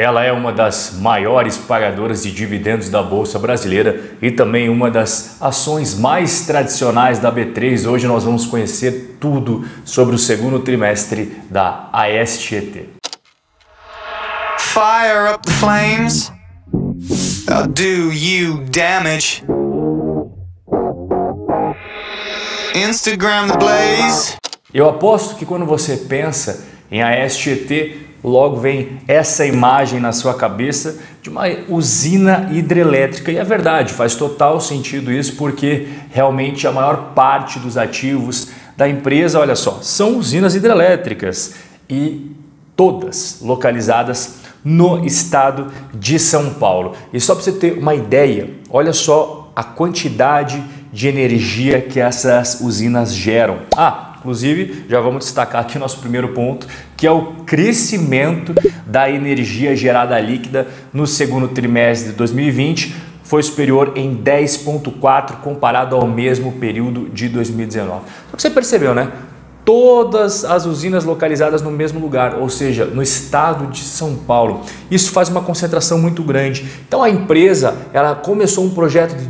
Ela é uma das maiores pagadoras de dividendos da Bolsa Brasileira e também uma das ações mais tradicionais da B3. Hoje nós vamos conhecer tudo sobre o segundo trimestre da ASTET. Fire up the flames. I'll do you damage. Instagram the blaze. Eu aposto que quando você pensa em ASTET, logo vem essa imagem na sua cabeça de uma usina hidrelétrica. E é verdade, faz total sentido isso, porque realmente a maior parte dos ativos da empresa, olha só, são usinas hidrelétricas e todas localizadas no estado de São Paulo. E só para você ter uma ideia, olha só a quantidade de energia que essas usinas geram. Ah, Inclusive, já vamos destacar aqui o nosso primeiro ponto, que é o crescimento da energia gerada líquida no segundo trimestre de 2020, foi superior em 10,4 comparado ao mesmo período de 2019. Então você percebeu, né? Todas as usinas localizadas no mesmo lugar, ou seja, no estado de São Paulo. Isso faz uma concentração muito grande. Então a empresa ela começou um projeto de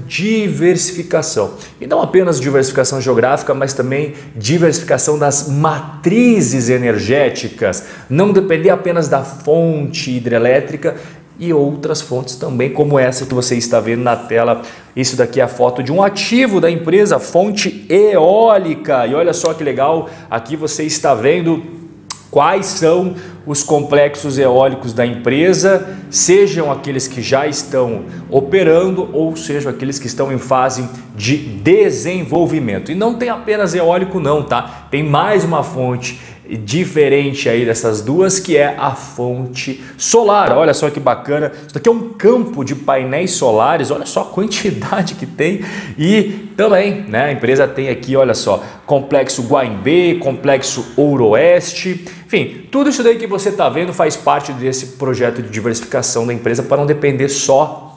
diversificação e não apenas diversificação geográfica, mas também diversificação das matrizes energéticas, não depender apenas da fonte hidrelétrica e outras fontes também, como essa que você está vendo na tela. Isso daqui é a foto de um ativo da empresa, fonte eólica. E olha só que legal, aqui você está vendo quais são os complexos eólicos da empresa, sejam aqueles que já estão operando ou sejam aqueles que estão em fase de desenvolvimento. E não tem apenas eólico não, tá? Tem mais uma fonte diferente aí dessas duas, que é a fonte solar. Olha só que bacana. Isso aqui é um campo de painéis solares, olha só a quantidade que tem. E também, né, a empresa tem aqui, olha só, complexo Guaimbê, complexo Ouro-Oeste. Enfim, tudo isso daí que você está vendo faz parte desse projeto de diversificação da empresa para não depender só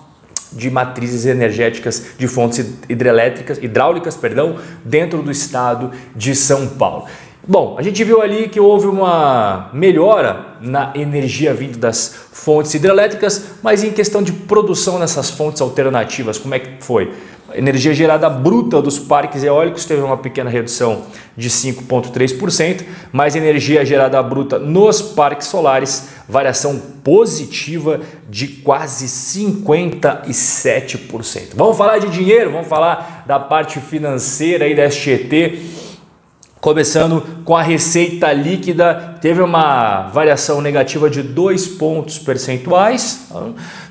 de matrizes energéticas de fontes hidrelétricas, hidráulicas, perdão, dentro do estado de São Paulo. Bom, a gente viu ali que houve uma melhora na energia vindo das fontes hidrelétricas, mas em questão de produção nessas fontes alternativas, como é que foi? A energia gerada bruta dos parques eólicos teve uma pequena redução de 5,3%, mas energia gerada bruta nos parques solares, variação positiva de quase 57%. Vamos falar de dinheiro, vamos falar da parte financeira aí da SGT. Começando com a receita líquida, teve uma variação negativa de 2 pontos percentuais,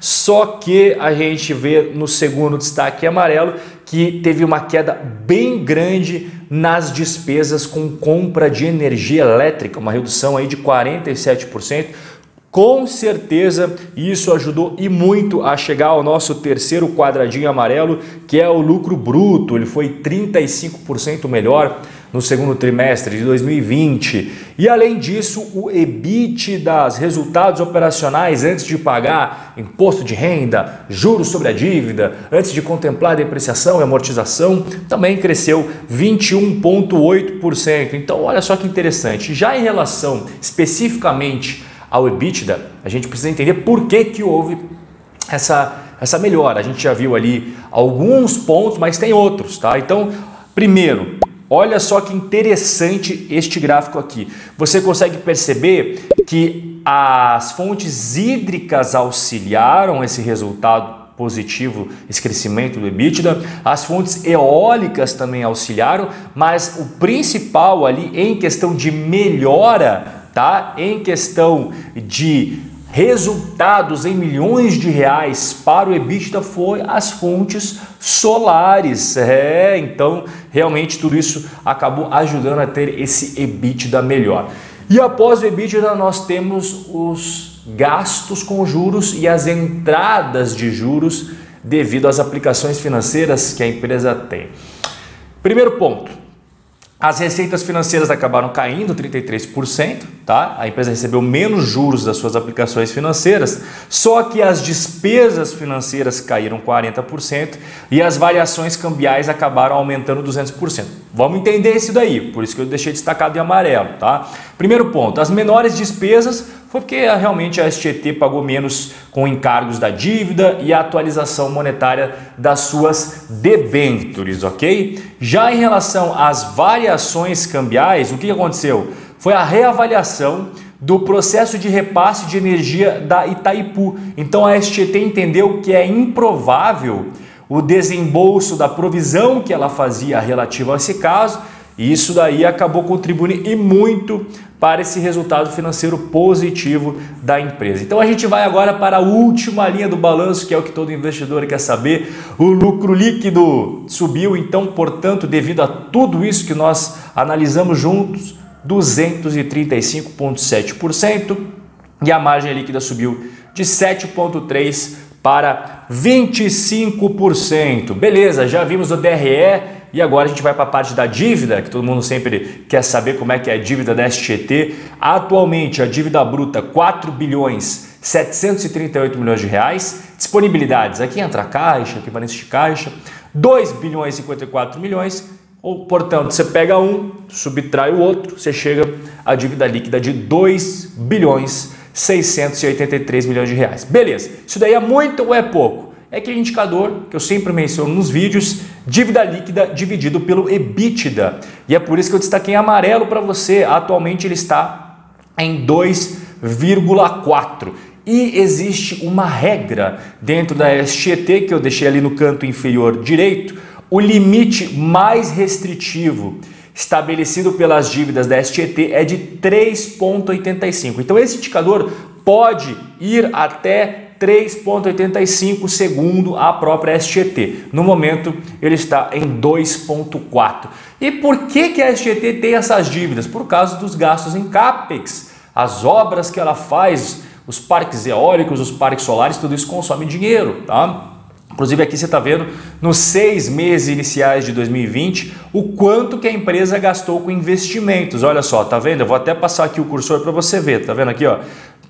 só que a gente vê no segundo destaque amarelo que teve uma queda bem grande nas despesas com compra de energia elétrica, uma redução aí de 47%. Com certeza isso ajudou e muito a chegar ao nosso terceiro quadradinho amarelo, que é o lucro bruto. Ele foi 35% melhor no segundo trimestre de 2020. E além disso, o EBIT das resultados operacionais antes de pagar imposto de renda, juros sobre a dívida, antes de contemplar depreciação e amortização, também cresceu 21,8%. Então, olha só que interessante. Já em relação especificamente ao EBITDA, a gente precisa entender por que, que houve essa, essa melhora. A gente já viu ali alguns pontos, mas tem outros, tá? Então, primeiro, Olha só que interessante este gráfico aqui. Você consegue perceber que as fontes hídricas auxiliaram esse resultado positivo, esse crescimento do EBITDA. As fontes eólicas também auxiliaram, mas o principal ali em questão de melhora, tá? Em questão de resultados em milhões de reais para o EBITDA foi as fontes solares. É, então realmente tudo isso acabou ajudando a ter esse EBITDA melhor. E após o EBITDA nós temos os gastos com juros e as entradas de juros devido às aplicações financeiras que a empresa tem. Primeiro ponto, as receitas financeiras acabaram caindo 33%, tá? A empresa recebeu menos juros das suas aplicações financeiras, só que as despesas financeiras caíram 40% e as variações cambiais acabaram aumentando 200%. Vamos entender isso daí, por isso que eu deixei destacado em amarelo, tá? Primeiro ponto, as menores despesas foi porque realmente a STT pagou menos com encargos da dívida e a atualização monetária das suas debêntures, ok? Já em relação às variações cambiais, o que aconteceu? Foi a reavaliação do processo de repasse de energia da Itaipu. Então a STT entendeu que é improvável o desembolso da provisão que ela fazia relativa a esse caso, e isso daí acabou contribuindo e muito para esse resultado financeiro positivo da empresa. Então a gente vai agora para a última linha do balanço, que é o que todo investidor quer saber. O lucro líquido subiu, então, portanto, devido a tudo isso que nós analisamos juntos, 235,7% e a margem líquida subiu de 7,3% para 25%. Beleza, já vimos o DRE e agora a gente vai para a parte da dívida, que todo mundo sempre quer saber como é que é a dívida da STT. Atualmente a dívida bruta 4 bilhões 738 milhões de reais. Disponibilidades, aqui entra caixa, equivalente de caixa, 2 bilhões e 54 milhões. Ou, portanto, você pega um, subtrai o outro, você chega à dívida líquida de 2 bilhões 683 milhões de reais. Beleza, isso daí é muito ou é pouco? É aquele indicador que eu sempre menciono nos vídeos, dívida líquida dividido pelo EBITDA. E é por isso que eu destaquei em amarelo para você. Atualmente ele está em 2,4. E existe uma regra dentro da SGT que eu deixei ali no canto inferior direito, o limite mais restritivo estabelecido pelas dívidas da SGT é de 3,85. Então esse indicador pode ir até 3,85 segundo a própria SGT. No momento ele está em 2,4. E por que, que a SGT tem essas dívidas? Por causa dos gastos em CAPEX, as obras que ela faz, os parques eólicos, os parques solares, tudo isso consome dinheiro, tá? Inclusive aqui você está vendo nos seis meses iniciais de 2020 o quanto que a empresa gastou com investimentos. Olha só, tá vendo? Eu vou até passar aqui o cursor para você ver. Tá vendo aqui, ó?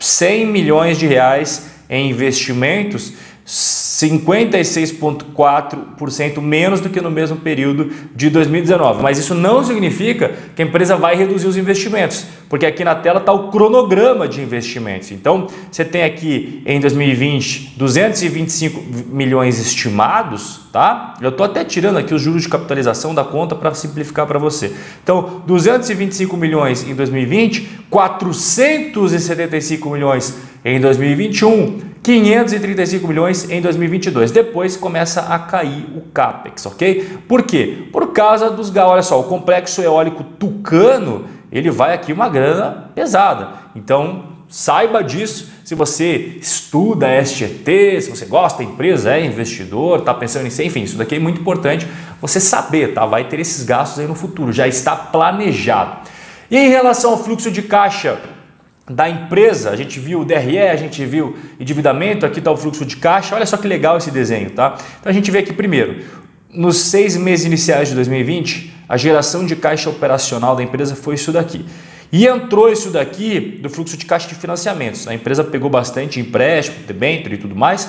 100 milhões de reais em investimentos 56,4% menos do que no mesmo período de 2019. Mas isso não significa que a empresa vai reduzir os investimentos, porque aqui na tela está o cronograma de investimentos. Então, você tem aqui em 2020 225 milhões estimados, tá? Eu estou até tirando aqui os juros de capitalização da conta para simplificar para você. Então, 225 milhões em 2020, 475 milhões em 2021 535 milhões em 2022. Depois começa a cair o capex, ok? Por quê? Por causa dos olha só, o complexo eólico Tucano, ele vai aqui uma grana pesada. Então, saiba disso. Se você estuda SGT, se você gosta da empresa, é investidor, está pensando em enfim, isso daqui é muito importante você saber, tá? Vai ter esses gastos aí no futuro, já está planejado. E em relação ao fluxo de caixa, da empresa, a gente viu o DRE, a gente viu endividamento, aqui está o fluxo de caixa, olha só que legal esse desenho, tá? Então a gente vê aqui primeiro, nos seis meses iniciais de 2020, a geração de caixa operacional da empresa foi isso daqui. E entrou isso daqui do fluxo de caixa de financiamentos. A empresa pegou bastante empréstimo, debênture e tudo mais.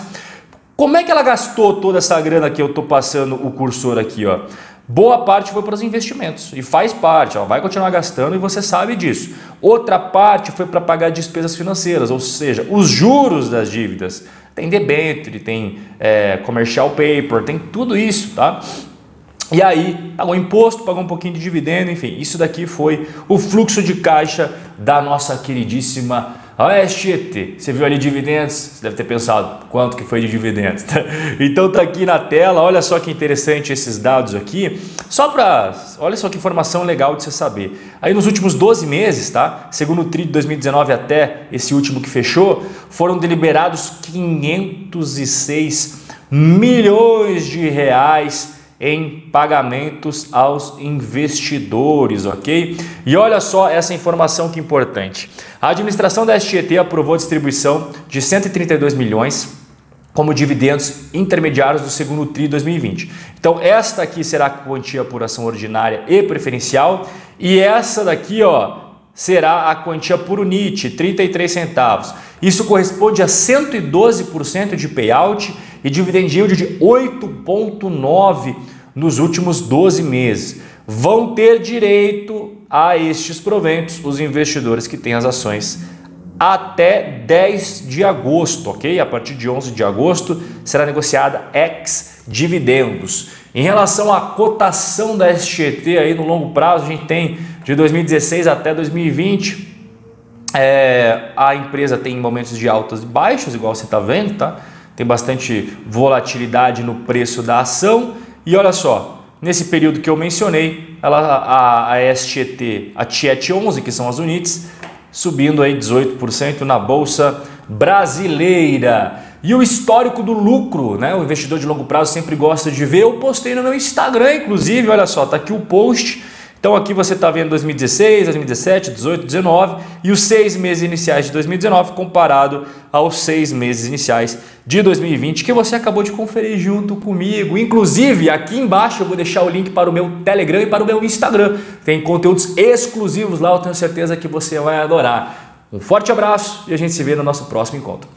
Como é que ela gastou toda essa grana que eu estou passando o cursor aqui? Ó? Boa parte foi para os investimentos e faz parte, ela vai continuar gastando e você sabe disso. Outra parte foi para pagar despesas financeiras, ou seja, os juros das dívidas. Tem debênture, tem é, commercial paper, tem tudo isso, tá? E aí, pagou imposto, pagou um pouquinho de dividendo, enfim, isso daqui foi o fluxo de caixa da nossa queridíssima a SGT, você viu ali dividendos? Você deve ter pensado quanto que foi de dividendos. então tá aqui na tela, olha só que interessante esses dados aqui. Só para, olha só que informação legal de você saber. Aí nos últimos 12 meses, tá? Segundo o TRI de 2019 até esse último que fechou, foram deliberados 506 milhões de reais em pagamentos aos investidores, ok? E olha só essa informação que é importante. A administração da SGT aprovou a distribuição de 132 milhões como dividendos intermediários do segundo TRI 2020. Então esta aqui será a quantia por ação ordinária e preferencial e essa daqui, ó, será a quantia por unit, 33 centavos. Isso corresponde a 112% de payout e dividend yield de 8,9 nos últimos 12 meses. Vão ter direito a estes proventos os investidores que têm as ações até 10 de agosto, ok? A partir de 11 de agosto será negociada ex-dividendos. Em relação à cotação da SGT aí no longo prazo, a gente tem de 2016 até 2020. É, a empresa tem momentos de altas e baixas, igual você está vendo, tá? Tem bastante volatilidade no preço da ação. E olha só, nesse período que eu mencionei, ela, a, a STT, a TIET 11, que são as unidades, subindo aí 18% na bolsa brasileira. E o histórico do lucro, né? O investidor de longo prazo sempre gosta de ver. Eu postei no meu Instagram, inclusive, olha só, tá aqui o post. Então aqui você está vendo 2016, 2017, 18, 19 e os seis meses iniciais de 2019 comparado aos seis meses iniciais de 2020 que você acabou de conferir junto comigo. Inclusive aqui embaixo eu vou deixar o link para o meu Telegram e para o meu Instagram. Tem conteúdos exclusivos lá, eu tenho certeza que você vai adorar. Um forte abraço e a gente se vê no nosso próximo encontro.